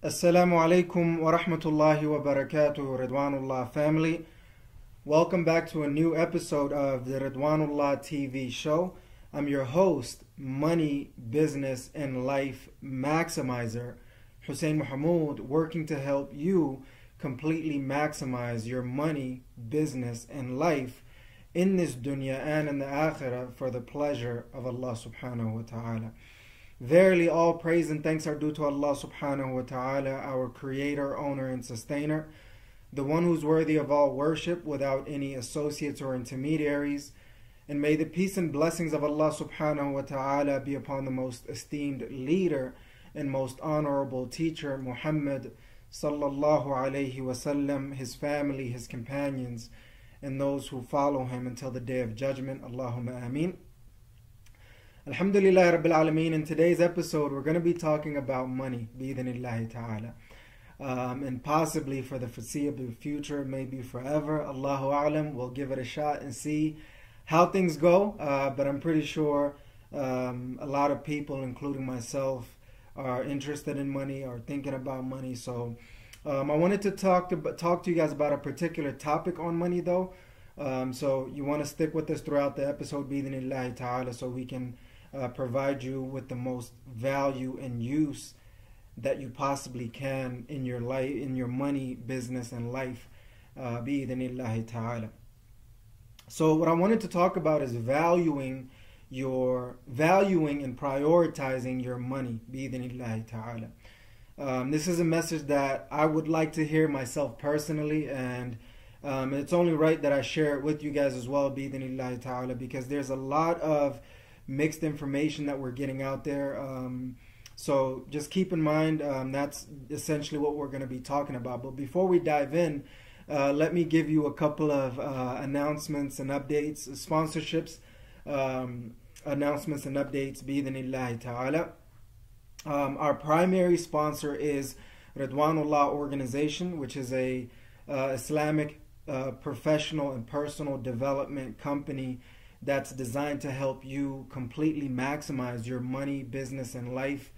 Assalamu alaikum wa rahmatullahi wa barakatuh, Ridwanullah family. Welcome back to a new episode of the Ridwanullah TV show. I'm your host, money, business, and life maximizer, Hussein Mohamud, working to help you completely maximize your money, business, and life in this dunya and in the akhirah for the pleasure of Allah subhanahu wa ta'ala. Verily, all praise and thanks are due to Allah subhanahu wa ta'ala, our creator, owner, and sustainer, the one who's worthy of all worship without any associates or intermediaries. And may the peace and blessings of Allah subhanahu wa ta'ala be upon the most esteemed leader and most honorable teacher, Muhammad sallallahu alayhi wasallam, his family, his companions, and those who follow him until the day of judgment. Allahumma ameen. Alhamdulillah Rabbil Alameen. In today's episode, we're going to be talking about money, bi'idhnillahi ta'ala. Um, and possibly for the foreseeable future, maybe forever. Allahu A'lam. We'll give it a shot and see how things go. Uh, but I'm pretty sure um, a lot of people, including myself, are interested in money or thinking about money. So um, I wanted to talk to talk to you guys about a particular topic on money, though. Um, so you want to stick with us throughout the episode, bi'idhnillahi ta'ala, so we can uh, provide you with the most value and use that you possibly can in your life, in your money, business, and life. Uh, ta'ala. So what I wanted to talk about is valuing your valuing and prioritizing your money. ta'ala. Um, this is a message that I would like to hear myself personally, and um, it's only right that I share it with you guys as well, ta'ala, because there's a lot of mixed information that we're getting out there. Um, so just keep in mind um, that's essentially what we're going to be talking about. But before we dive in, uh, let me give you a couple of uh, announcements and updates, sponsorships, um, announcements and updates. Bi ta'ala. Um, our primary sponsor is Ridwanullah Organization, which is a uh, Islamic uh, professional and personal development company that's designed to help you completely maximize your money, business, and life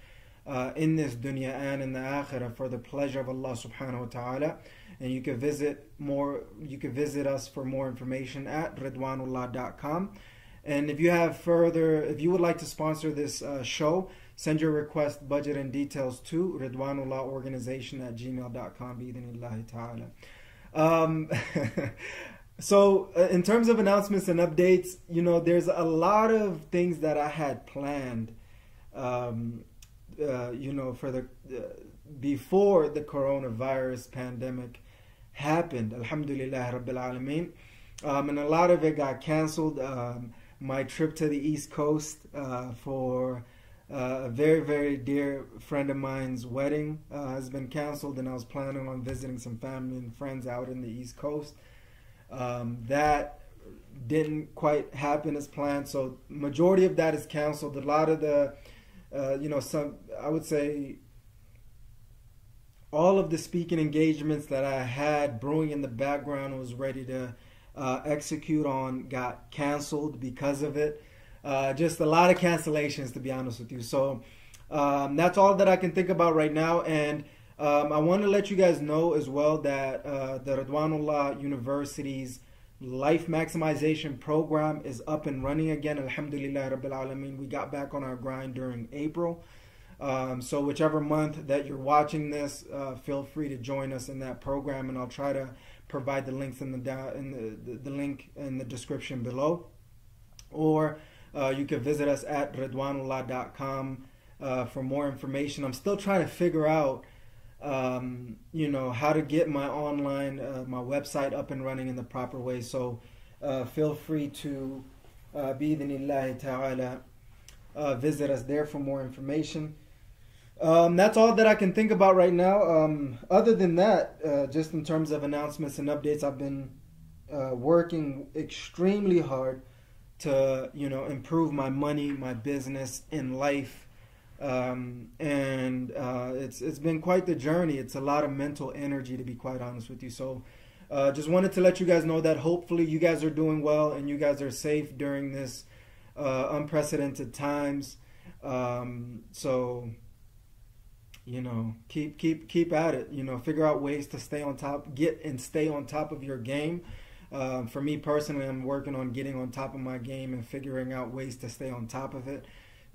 uh, in this dunya and in the akhirah for the pleasure of Allah subhanahu wa ta'ala. And you can visit more you can visit us for more information at ridwanullah.com. And if you have further if you would like to sponsor this uh, show, send your request, budget, and details to Ridwanullah organization at gmail.com. ta'ala. Um, So, uh, in terms of announcements and updates, you know, there's a lot of things that I had planned, um, uh, you know, for the uh, before the coronavirus pandemic happened. Alhamdulillah, Rabbil Alameen. Um, and a lot of it got canceled. Um, my trip to the East Coast uh, for uh, a very, very dear friend of mine's wedding uh, has been canceled, and I was planning on visiting some family and friends out in the East Coast. Um, that didn't quite happen as planned. So majority of that is canceled. A lot of the, uh, you know, some I would say all of the speaking engagements that I had brewing in the background was ready to uh, execute on got canceled because of it. Uh, just a lot of cancellations, to be honest with you. So um, that's all that I can think about right now. And um, I want to let you guys know as well that uh, the Ridwanullah University's life maximization program is up and running again. Alhamdulillah Rabbil Alameen. We got back on our grind during April. Um, so whichever month that you're watching this, uh, feel free to join us in that program, and I'll try to provide the links in the in the, the, the link in the description below, or uh, you can visit us at ridwanullah.com uh, for more information. I'm still trying to figure out um, you know, how to get my online, uh, my website up and running in the proper way. So uh, feel free to, uh, ta'ala, uh, visit us there for more information. Um, that's all that I can think about right now. Um, other than that, uh, just in terms of announcements and updates, I've been uh, working extremely hard to, you know, improve my money, my business, and life um, and uh, it's it's been quite the journey. It's a lot of mental energy, to be quite honest with you. So, uh, just wanted to let you guys know that hopefully you guys are doing well and you guys are safe during this uh, unprecedented times. Um, so, you know, keep keep keep at it. You know, figure out ways to stay on top, get and stay on top of your game. Uh, for me personally, I'm working on getting on top of my game and figuring out ways to stay on top of it.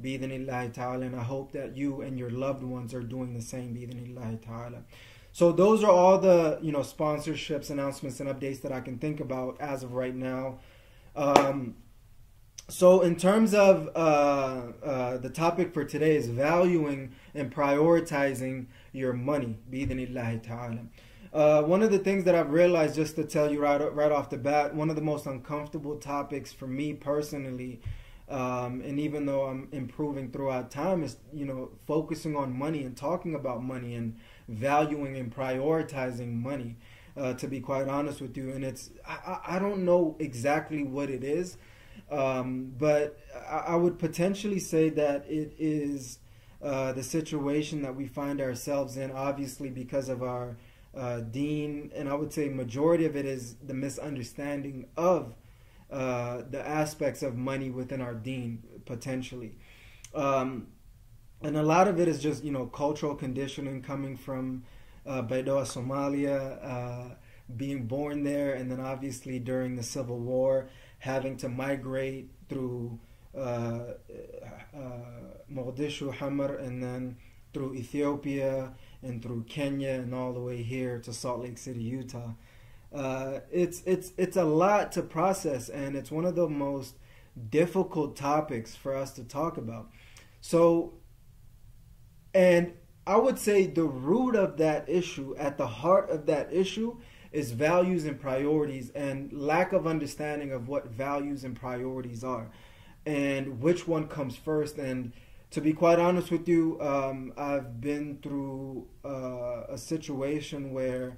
Bidhanillahi ta'ala. And I hope that you and your loved ones are doing the same. Bidhanillahi ta'ala. So those are all the you know sponsorships, announcements, and updates that I can think about as of right now. Um, so in terms of uh, uh, the topic for today is valuing and prioritizing your money. Bidhanillahi ta'ala. Uh, one of the things that I've realized, just to tell you right right off the bat, one of the most uncomfortable topics for me personally, um, and even though I'm improving throughout time, is you know focusing on money and talking about money and valuing and prioritizing money. Uh, to be quite honest with you, and it's I, I don't know exactly what it is, um, but I, I, would potentially say that it is uh, the situation that we find ourselves in, obviously because of our uh, Deen, and I would say majority of it is the misunderstanding of uh, the aspects of money within our Deen potentially. Um, and a lot of it is just you know cultural conditioning coming from uh, Baidoa, Somalia, uh, being born there, and then obviously during the Civil War, having to migrate through uh, uh Mogadishu, Hamar, and then through Ethiopia, and through Kenya and all the way here to Salt Lake City, Utah. Uh, it's it's it's a lot to process, and it's one of the most difficult topics for us to talk about. So, and I would say the root of that issue, at the heart of that issue, is values and priorities, and lack of understanding of what values and priorities are, and which one comes first, and to be quite honest with you, um, I've been through uh, a situation where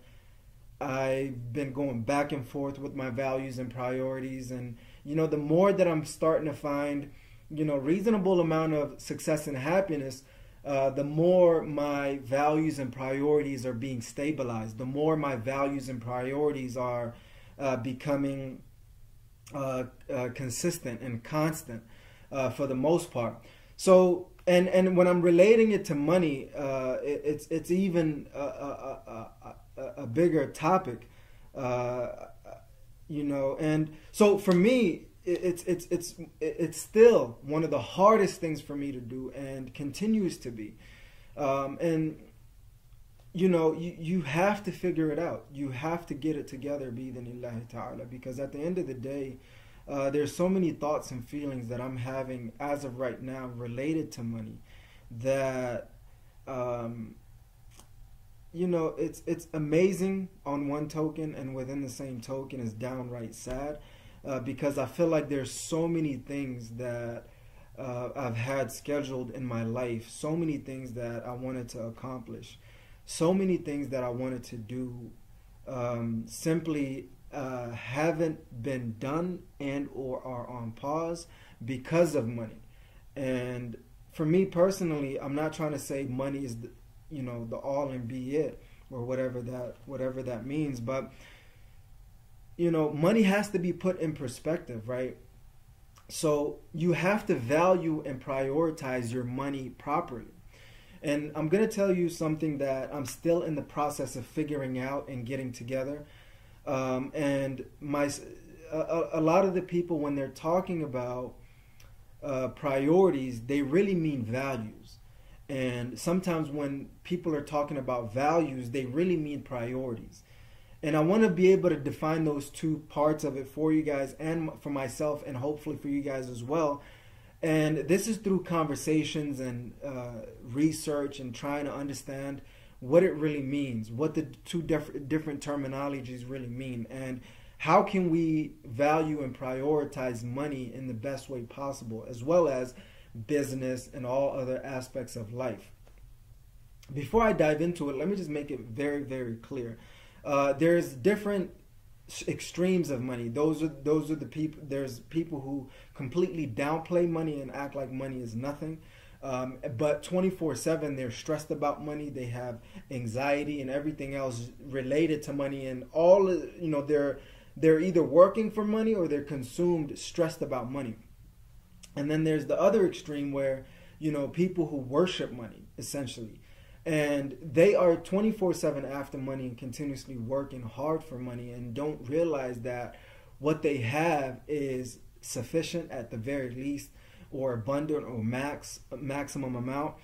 I've been going back and forth with my values and priorities, and you know, the more that I'm starting to find, you know, reasonable amount of success and happiness, uh, the more my values and priorities are being stabilized, the more my values and priorities are uh, becoming uh, uh consistent and constant uh, for the most part. So and and when I'm relating it to money, uh, it, it's it's even a bigger topic, uh, you know. And so for me, it's it's it's it's still one of the hardest things for me to do, and continues to be. Um, and you know, you, you have to figure it out. You have to get it together, bi ta'ala, because at the end of the day, uh, there's so many thoughts and feelings that I'm having as of right now related to money that um, you know it's it's amazing on one token and within the same token is downright sad uh, because I feel like there's so many things that uh, I've had scheduled in my life, so many things that I wanted to accomplish, so many things that I wanted to do um, simply uh, haven't been done and or are on pause because of money. And for me personally, I'm not trying to say money is the, you know the all and be it or whatever that whatever that means, but you know, money has to be put in perspective, right? So you have to value and prioritize your money properly. And I'm going to tell you something that I'm still in the process of figuring out and getting together. Um, and my a, a, lot of the people when they're talking about uh, priorities, they really mean values. And sometimes when people are talking about values, they really mean priorities. And I want to be able to define those two parts of it for you guys and for myself, and hopefully for you guys as well. And this is through conversations and uh, research and trying to understand what it really means, what the two diff- different terminologies really mean, and how can we value and prioritize money in the best way possible, as well as business and all other aspects of life. Before I dive into it, let me just make it very, very clear. Uh, there's different extremes of money. Those are those are the people. There's people who completely downplay money and act like money is nothing. Um, but 24 7 they're stressed about money they have anxiety and everything else related to money and all you know they're they're either working for money or they're consumed stressed about money and then there's the other extreme where you know people who worship money essentially. And they are 24/7 after money and continuously working hard for money and don't realize that what they have is sufficient at the very least or abundant or max maximum amount.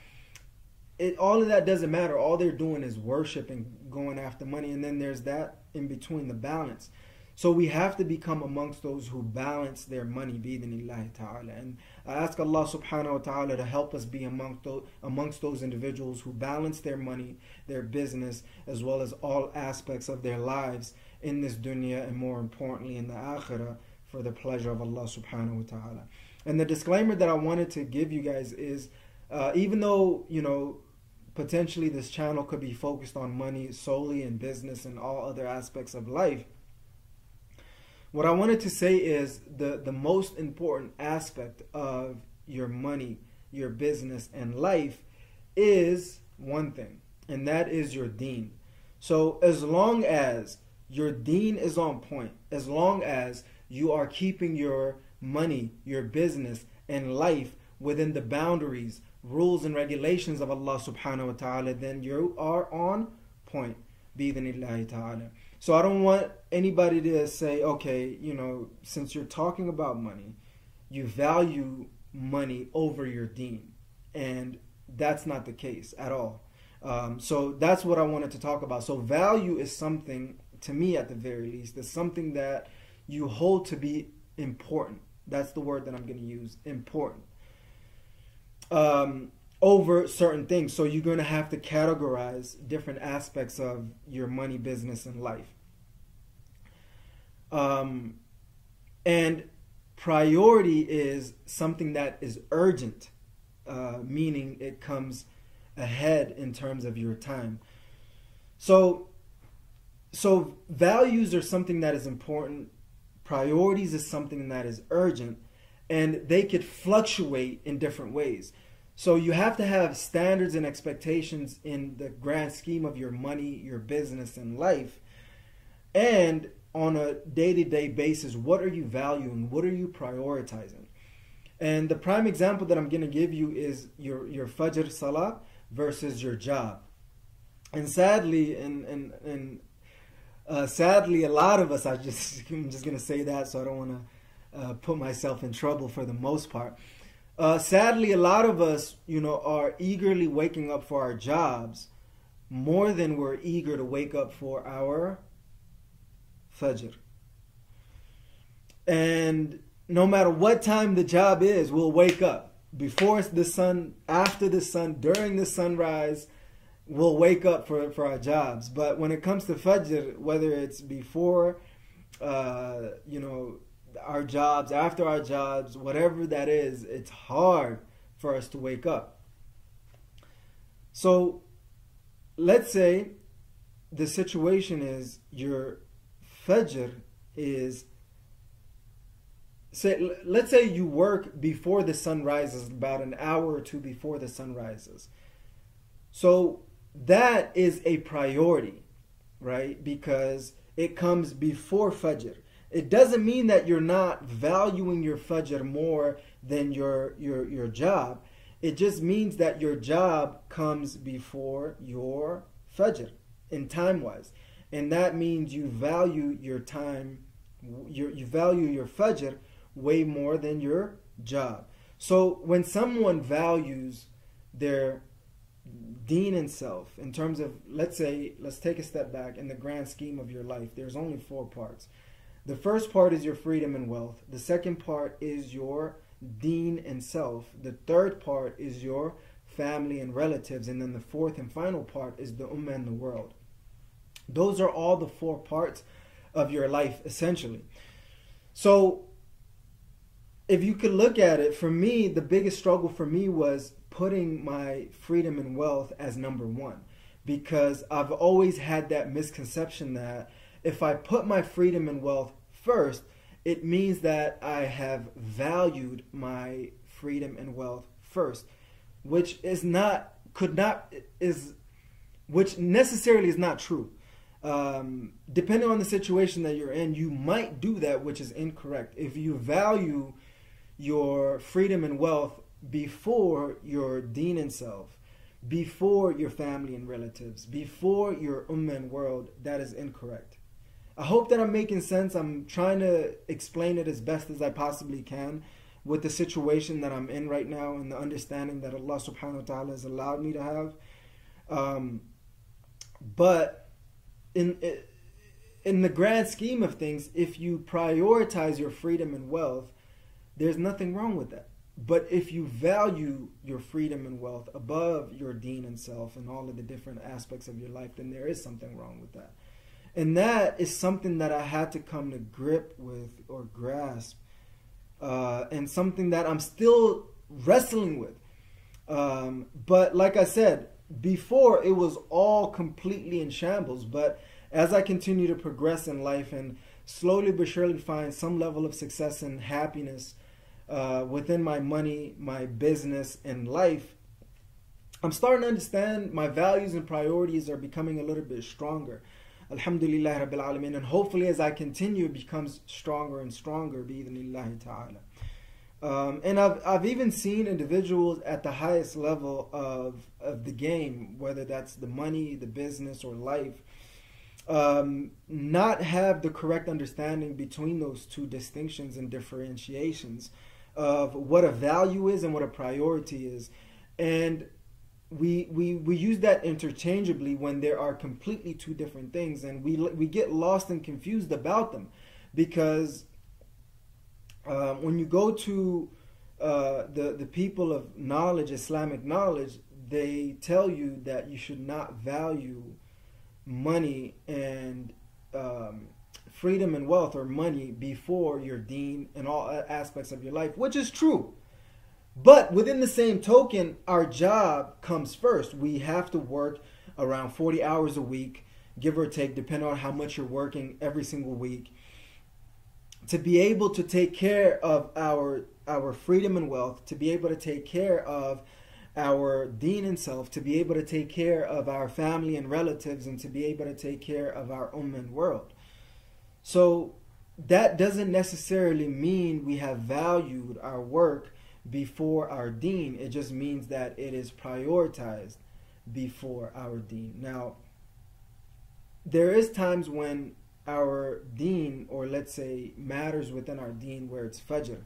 It all of that doesn't matter. All they're doing is worshiping going after money. And then there's that in between the balance so we have to become amongst those who balance their money bi'idhnillahi ta'ala. And I ask Allah subhanahu wa ta'ala to help us be amongst those, amongst those individuals who balance their money, their business, as well as all aspects of their lives in this dunya and more importantly in the akhirah for the pleasure of Allah subhanahu wa ta'ala. And the disclaimer that I wanted to give you guys is uh, even though, you know, potentially this channel could be focused on money solely and business and all other aspects of life, what I wanted to say is the, the most important aspect of your money, your business, and life is one thing, and that is your deen. So, as long as your deen is on point, as long as you are keeping your money, your business, and life within the boundaries, rules, and regulations of Allah subhanahu wa ta'ala, then you are on point. Bi ta'ala. So I don't want anybody to say, okay, you know, since you're talking about money, you value money over your deen. And that's not the case at all. Um, so that's what I wanted to talk about. So value is something, to me at the very least, is something that you hold to be important. That's the word that I'm going to use important. Um, over certain things. So you're going to have to categorize different aspects of your money, business, and life. Um, and priority is something that is urgent, uh, meaning it comes ahead in terms of your time. So, so values are something that is important. Priorities is something that is urgent, and they could fluctuate in different ways. So you have to have standards and expectations in the grand scheme of your money, your business, and life. And on a day-to-day basis, what are you valuing? What are you prioritizing? And the prime example that I'm going to give you is your your Fajr Salah versus your job. And sadly, and and and uh, sadly, a lot of us, I just I'm just going to say that, so I don't want to uh, put myself in trouble for the most part. Uh, sadly, a lot of us, you know, are eagerly waking up for our jobs more than we're eager to wake up for our Fajr. And no matter what time the job is, we'll wake up before the sun, after the sun, during the sunrise. We'll wake up for for our jobs. But when it comes to Fajr, whether it's before, uh, you know, our jobs, after our jobs, whatever that is, it's hard for us to wake up. So let's say the situation is your Fajr is say let's say you work before the sun rises about an hour or two before the sun rises. So that is a priority, right? Because it comes before Fajr it doesn't mean that you're not valuing your fajr more than your your your job. It just means that your job comes before your fajr in time wise. And that means you value your time you, you value your fajr way more than your job. So when someone values their deen and self in terms of let's say let's take a step back in the grand scheme of your life there's only four parts the first part is your freedom and wealth. The second part is your deen and self. The third part is your family and relatives. And then the fourth and final part is the ummah and the world. Those are all the four parts of your life, essentially. So, if you could look at it, for me, the biggest struggle for me was putting my freedom and wealth as number one because I've always had that misconception that if I put my freedom and wealth first, it means that I have valued my freedom and wealth first, which is not, could not, is, which necessarily is not true. Um, depending on the situation that you're in, you might do that, which is incorrect. If you value your freedom and wealth before your deen and self, before your family and relatives, before your ummah and world, that is incorrect. I hope that I'm making sense. I'm trying to explain it as best as I possibly can with the situation that I'm in right now and the understanding that Allah subhanahu wa ta'ala has allowed me to have. Um, but in in the grand scheme of things, if you prioritize your freedom and wealth, there's nothing wrong with that. But if you value your freedom and wealth above your deen and self and all of the different aspects of your life, then there is something wrong with that. And that is something that I had to come to grip with or grasp, uh, and something that I'm still wrestling with. Um, but like I said, before it was all completely in shambles. But as I continue to progress in life and slowly but surely find some level of success and happiness uh, within my money, my business, and life, I'm starting to understand my values and priorities are becoming a little bit stronger. Alhamdulillah Rabbil Alameen. And hopefully as I continue it becomes stronger and stronger bi'idhnillahi ta'ala. Um, and I've, I've even seen individuals at the highest level of, of the game, whether that's the money, the business, or life, um, not have the correct understanding between those two distinctions and differentiations of what a value is and what a priority is. And we, we, we use that interchangeably when there are completely two different things, and we, we get lost and confused about them because um, when you go to uh, the the people of knowledge, Islamic knowledge, they tell you that you should not value money and um, freedom and wealth or money before your deen and all aspects of your life, which is true. But within the same token, our job comes first. We have to work around 40 hours a week, give or take, depending on how much you're working every single week to be able to take care of our our freedom and wealth, to be able to take care of our dean and self, to be able to take care of our family and relatives, and to be able to take care of our ummah and world. So that doesn't necessarily mean we have valued our work before our dean. It just means that it is prioritized before our dean. Now, there is times when our deen, or let's say matters within our deen where it's fajr,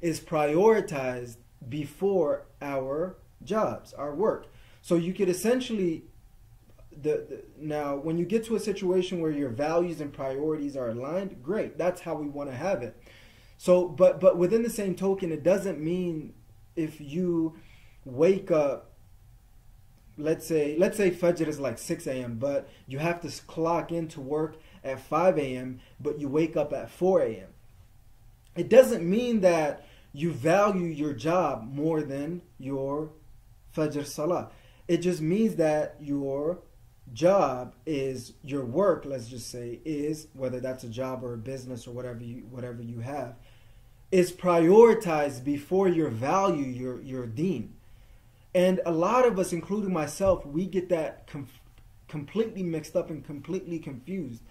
is prioritized before our jobs, our work. So you could essentially the, the, now when you get to a situation where your values and priorities are aligned, great. That's how we want to have it. So, but but within the same token, it doesn't mean if you wake up let's say let's say Fajr is like 6 a.m. but you have to clock into work at 5 a.m. but you wake up at 4 a.m. It doesn't mean that you value your job more than your Fajr Salah. It just means that your job is your work, let's just say, is whether that's a job or a business or whatever you whatever you have, is prioritized before your value, your your deen. And a lot of us, including myself, we get that com- completely mixed up and completely confused.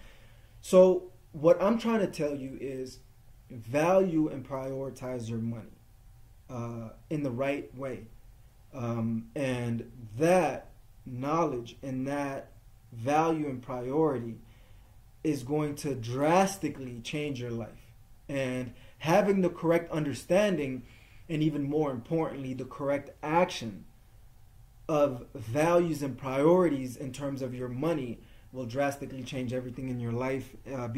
So, what I'm trying to tell you is value and prioritize your money uh, in the right way. Um, and that knowledge and that value and priority is going to drastically change your life. And having the correct understanding, and even more importantly, the correct action of values and priorities in terms of your money will drastically change everything in your life. Uh.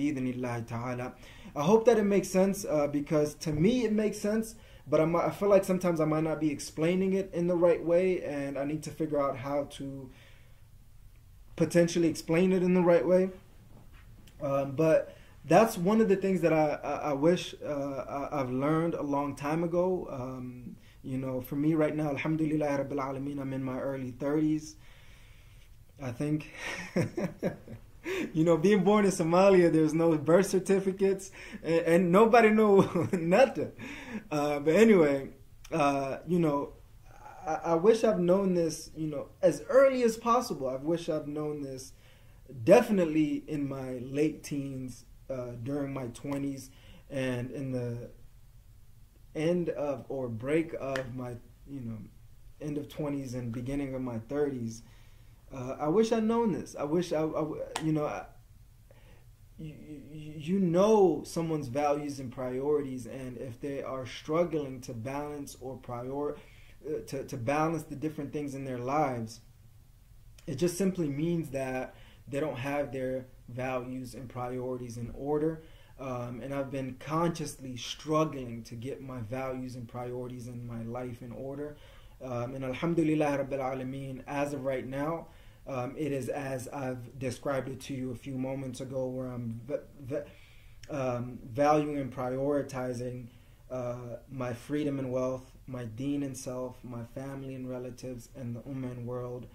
I hope that it makes sense uh, because to me it makes sense, but I'm, I feel like sometimes I might not be explaining it in the right way, and I need to figure out how to potentially explain it in the right way. Um, but that's one of the things that I, I, I wish uh, I, have learned a long time ago. Um, you know, for me right now, Alhamdulillah Rabbil Alameen, I'm in my early 30s. I think, you know, being born in Somalia, there's no birth certificates and, and nobody knew nothing. Uh, but anyway, uh, you know, I, I, wish I've known this, you know, as early as possible. I wish I've known this definitely in my late teens, uh, during my 20s, and in the end of or break of my, you know, end of 20s and beginning of my 30s. Uh, I wish I'd known this. I wish I, I you know, I, you, you know someone's values and priorities, and if they are struggling to balance or prior, uh, to to balance the different things in their lives, it just simply means that they don't have their values and priorities in order. Um, and I've been consciously struggling to get my values and priorities in my life in order. Um, and Alhamdulillah Rabbil Alameen, as of right now, um, it is as I've described it to you a few moments ago, where I'm v- v- um, valuing and prioritizing uh, my freedom and wealth, my deen and self, my family and relatives, and the ummah and world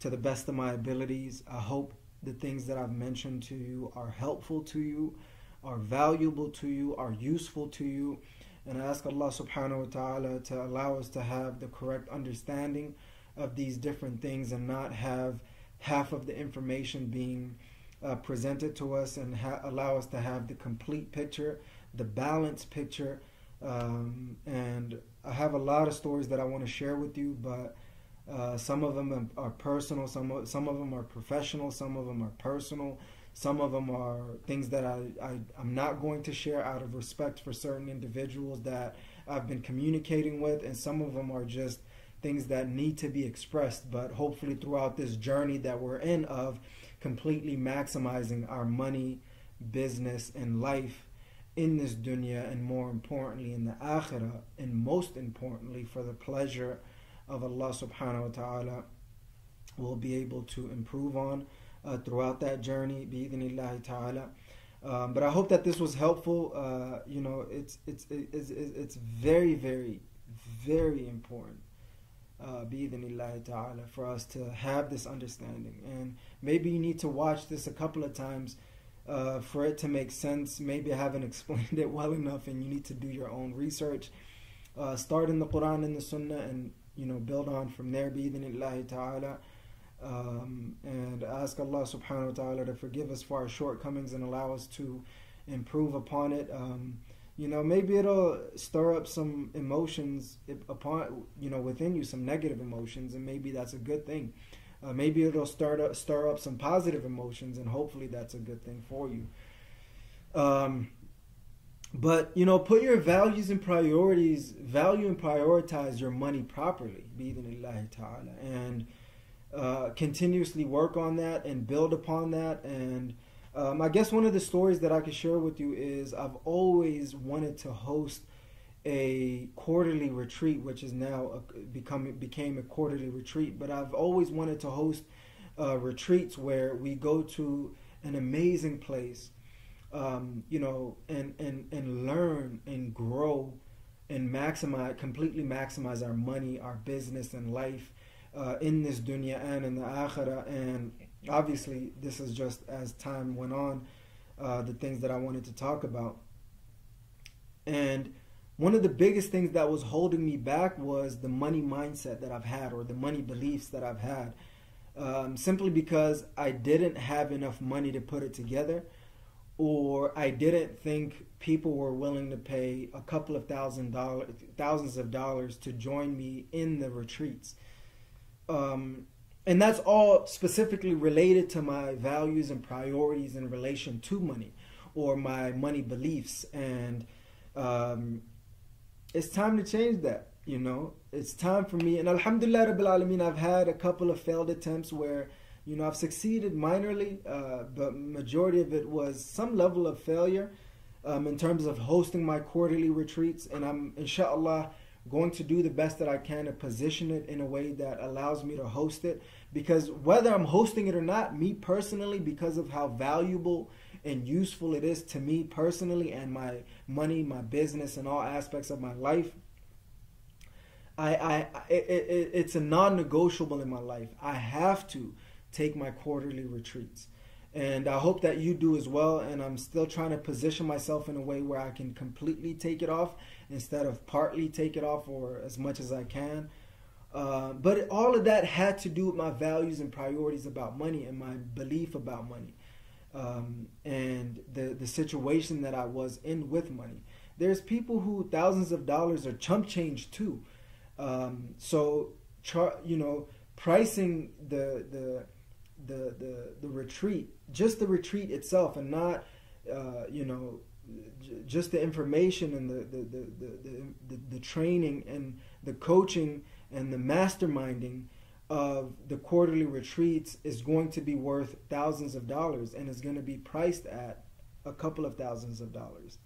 to the best of my abilities. I hope the things that I've mentioned to you are helpful to you, are valuable to you, are useful to you. And I ask Allah subhanahu wa ta'ala to allow us to have the correct understanding of these different things and not have half of the information being uh, presented to us and allow us to have the complete picture, the balanced picture. Um, and I have a lot of stories that I want to share with you, but uh, some of them are personal, some of, some of them are professional, some of them are personal, some of them are things that I, I, I'm not going to share out of respect for certain individuals that I've been communicating with, and some of them are just things that need to be expressed. But hopefully, throughout this journey that we're in of completely maximizing our money, business, and life in this dunya, and more importantly, in the akhirah, and most importantly, for the pleasure of Allah subhanahu wa ta'ala, we'll be able to improve on uh, throughout that journey, ta'ala. Um, but I hope that this was helpful. Uh, you know, it's, it's, it's, it's very, very, very important uh, ta'ala, for us to have this understanding. And maybe you need to watch this a couple of times uh, for it to make sense. Maybe I haven't explained it well enough and you need to do your own research. Uh, start in the Quran and the Sunnah and, you know, build on from there, bi'idhnillahi ta'ala. Um, and ask Allah subhanahu wa ta'ala to forgive us for our shortcomings and allow us to improve upon it. Um, you know maybe it'll stir up some emotions upon you know within you some negative emotions and maybe that's a good thing. Uh, maybe it'll start up stir up some positive emotions and hopefully that's a good thing for you. Um, but you know put your values and priorities value and prioritize your money properly ta'ala and uh, continuously work on that and build upon that and um, I guess one of the stories that I could share with you is I've always wanted to host a quarterly retreat, which is now a, become became a quarterly retreat. But I've always wanted to host uh, retreats where we go to an amazing place, um, you know, and and and learn and grow and maximize, completely maximize our money, our business, and life uh, in this dunya and in the akhirah and obviously, this is just as time went on, uh, the things that I wanted to talk about. And one of the biggest things that was holding me back was the money mindset that I've had or the money beliefs that I've had. Um, simply because I didn't have enough money to put it together, or I didn't think people were willing to pay a couple of thousand dollars, thousands of dollars to join me in the retreats. Um, and that's all specifically related to my values and priorities in relation to money or my money beliefs. And um, it's time to change that, you know. It's time for me. And Alhamdulillah Rabbil Alameen, I've had a couple of failed attempts where, you know, I've succeeded minorly, uh, but majority of it was some level of failure um, in terms of hosting my quarterly retreats. And I'm, inshallah, going to do the best that I can to position it in a way that allows me to host it. Because whether I'm hosting it or not, me personally, because of how valuable and useful it is to me personally and my money, my business, and all aspects of my life, I, I it, it, it's a non-negotiable in my life. I have to take my quarterly retreats and I hope that you do as well. And I'm still trying to position myself in a way where I can completely take it off instead of partly take it off or as much as I can. Uh, but all of that had to do with my values and priorities about money and my belief about money um, and the, the situation that I was in with money. There's people who thousands of dollars are chump change too. Um, so char, you know, pricing the the the the the retreat, just the retreat itself, and not uh, you know just the information and the the, the, the, the, the training and the coaching and the masterminding of the quarterly retreats is going to be worth thousands of dollars and is going to be priced at a couple of thousands of dollars.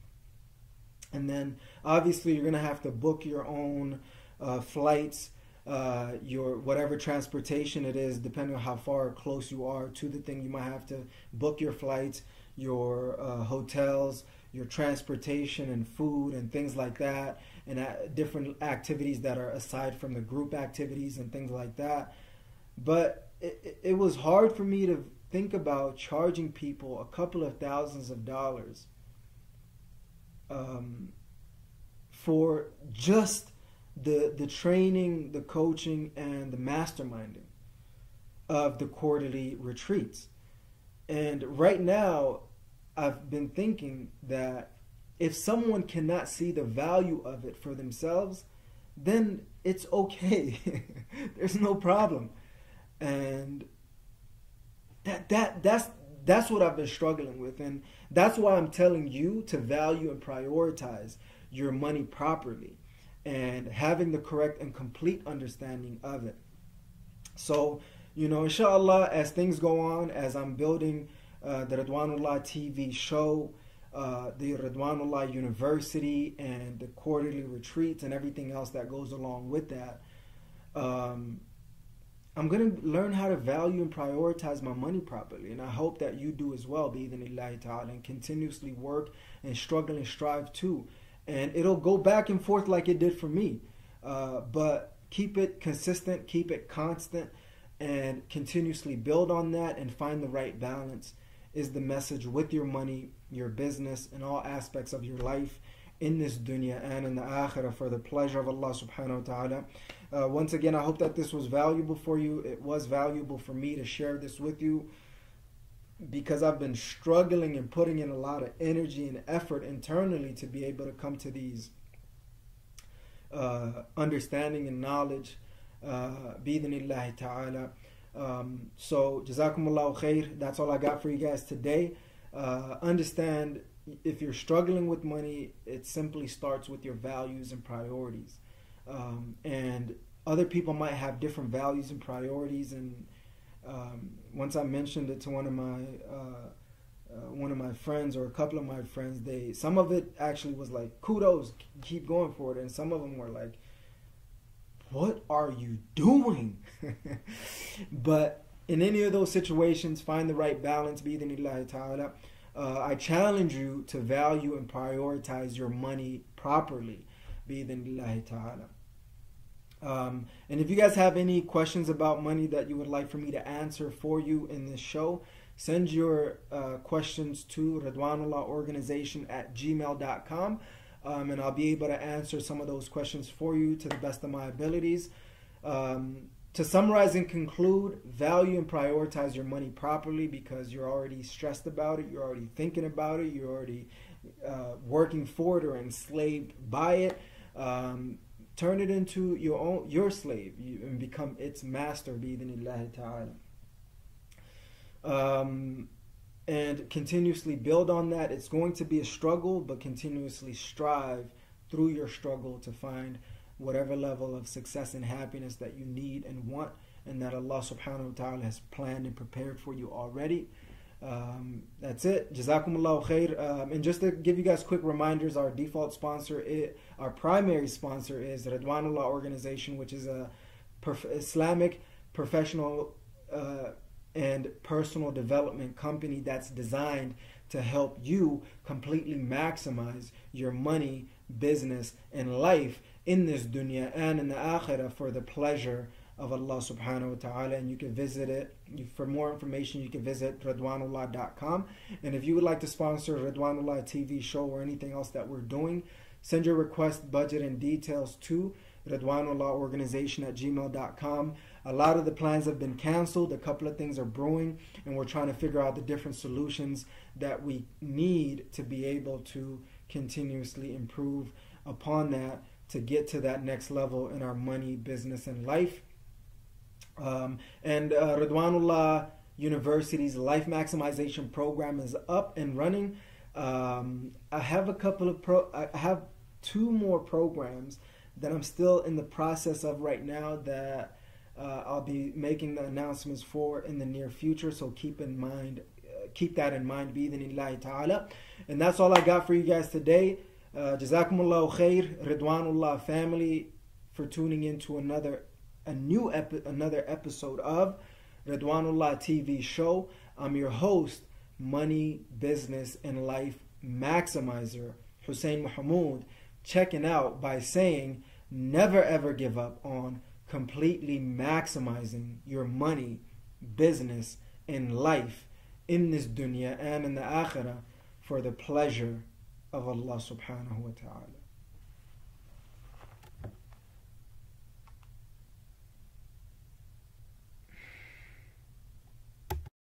And then obviously you're going to have to book your own uh, flights, uh, your whatever transportation it is, depending on how far close you are to the thing. You might have to book your flights, your uh, hotels, your transportation and food and things like that, and uh, different activities that are aside from the group activities and things like that. But it, it was hard for me to think about charging people a couple of thousands of dollars um, for just the the training, the coaching, and the masterminding of the quarterly retreats. And right now, I've been thinking that if someone cannot see the value of it for themselves, then it's okay. There's no problem. And that that that's that's what I've been struggling with and that's why I'm telling you to value and prioritize your money properly and having the correct and complete understanding of it. So, you know, inshallah, as things go on, as I'm building uh, the Ridwanullah TV show, uh, the Ridwanullah University, and the quarterly retreats and everything else that goes along with that. Um, I'm going to learn how to value and prioritize my money properly. And I hope that you do as well, bi'idhnillahi ta'ala, and continuously work and struggle and strive too. And it'll go back and forth like it did for me. Uh, but keep it consistent, keep it constant, and continuously build on that and find the right balance is the message with your money, your business, and all aspects of your life in this dunya and in the akhirah for the pleasure of Allah subhanahu wa ta'ala. Uh, once again, I hope that this was valuable for you. It was valuable for me to share this with you because I've been struggling and putting in a lot of energy and effort internally to be able to come to these uh, understanding and knowledge. Uh, ta'ala. Um, so, jazakumullahu khair. That's all I got for you guys today. Uh, understand if you're struggling with money, it simply starts with your values and priorities. Um, and other people might have different values and priorities. And um, once I mentioned it to one of my uh, uh, one of my friends or a couple of my friends, they some of it actually was like kudos, keep going for it, and some of them were like, "What are you doing?" but in any of those situations, find the right balance. Be the ta'ala. Uh, I challenge you to value and prioritize your money properly. Bi-idhnillahi ta'ala. Um, and if you guys have any questions about money that you would like for me to answer for you in this show, send your uh, questions to Ridwanullah Organization at gmail.com. Um, and I'll be able to answer some of those questions for you to the best of my abilities. Um, to summarize and conclude, value and prioritize your money properly because you're already stressed about it, you're already thinking about it, you're already uh, working for it or enslaved by it. Um, turn it into your own your slave and become its master bi'idhnillahi ta'ala um, and continuously build on that it's going to be a struggle but continuously strive through your struggle to find whatever level of success and happiness that you need and want and that Allah subhanahu wa ta'ala has planned and prepared for you already um, that's it. Jazakumullahu khair. Um, and just to give you guys quick reminders, our default sponsor, it, our primary sponsor is Ridwanullah Organization, which is a prof- Islamic professional uh, and personal development company that's designed to help you completely maximize your money, business, and life in this dunya and in the akhirah for the pleasure of Allah subhanahu wa ta'ala. And you can visit it. For more information you can visit ridwanullah.com and if you would like to sponsor Ridwanullah TV show or anything else that we're doing send your request budget and details to organization at gmail.com a lot of the plans have been canceled. A couple of things are brewing and we're trying to figure out the different solutions that we need to be able to continuously improve upon that to get to that next level in our money business and life Um, and uh, Ridwanullah University's Life Maximization Program is up and running. Um, I have a couple of pro. I have two more programs that I'm still in the process of right now that uh, I'll be making the announcements for in the near future. So keep in mind, uh, keep that in mind. Bi ta'ala. And that's all I got for you guys today. Uh, Jazakumullahu khair, Ridwanullah family, for tuning in to another, a new epi- another episode of Ridwanullah TV show. I'm your host, money, business, and life maximizer, Hussein Mohamud, checking out by saying, never ever give up on completely maximizing your money, business, and life in this dunya and in the akhirah for the pleasure of Allah subhanahu wa ta'ala.